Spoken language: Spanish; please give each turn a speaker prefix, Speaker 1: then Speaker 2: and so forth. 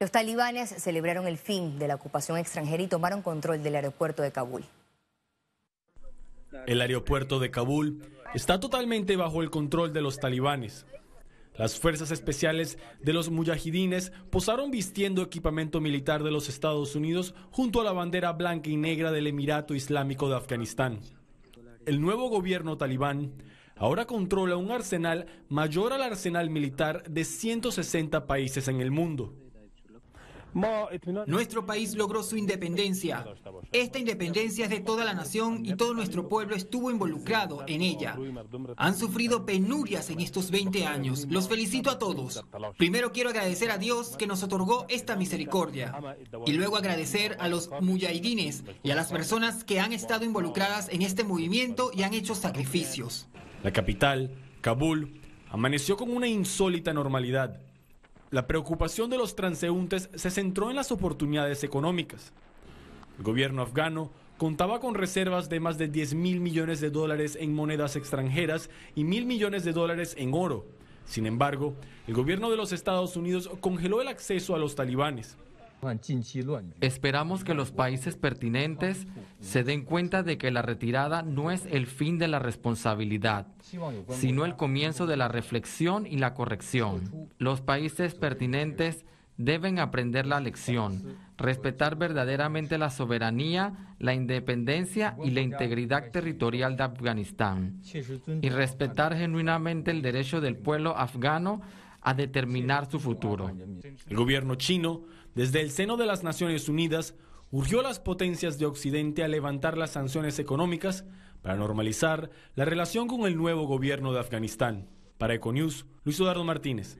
Speaker 1: Los talibanes celebraron el fin de la ocupación extranjera y tomaron control del aeropuerto de Kabul.
Speaker 2: El aeropuerto de Kabul está totalmente bajo el control de los talibanes. Las fuerzas especiales de los mujahidines posaron vistiendo equipamiento militar de los Estados Unidos junto a la bandera blanca y negra del Emirato Islámico de Afganistán. El nuevo gobierno talibán ahora controla un arsenal mayor al arsenal militar de 160 países en el mundo.
Speaker 3: Nuestro país logró su independencia. Esta independencia es de toda la nación y todo nuestro pueblo estuvo involucrado en ella. Han sufrido penurias en estos 20 años. Los felicito a todos. Primero quiero agradecer a Dios que nos otorgó esta misericordia. Y luego agradecer a los mujahidines y a las personas que han estado involucradas en este movimiento y han hecho sacrificios.
Speaker 2: La capital, Kabul, amaneció con una insólita normalidad. La preocupación de los transeúntes se centró en las oportunidades económicas. El gobierno afgano contaba con reservas de más de 10 mil millones de dólares en monedas extranjeras y mil millones de dólares en oro. Sin embargo, el gobierno de los Estados Unidos congeló el acceso a los talibanes.
Speaker 4: Esperamos que los países pertinentes se den cuenta de que la retirada no es el fin de la responsabilidad, sino el comienzo de la reflexión y la corrección. Los países pertinentes deben aprender la lección, respetar verdaderamente la soberanía, la independencia y la integridad territorial de Afganistán, y respetar genuinamente el derecho del pueblo afgano a determinar su futuro.
Speaker 2: El gobierno chino, desde el seno de las Naciones Unidas, urgió a las potencias de Occidente a levantar las sanciones económicas para normalizar la relación con el nuevo gobierno de Afganistán. Para Econews, Luis Eduardo Martínez.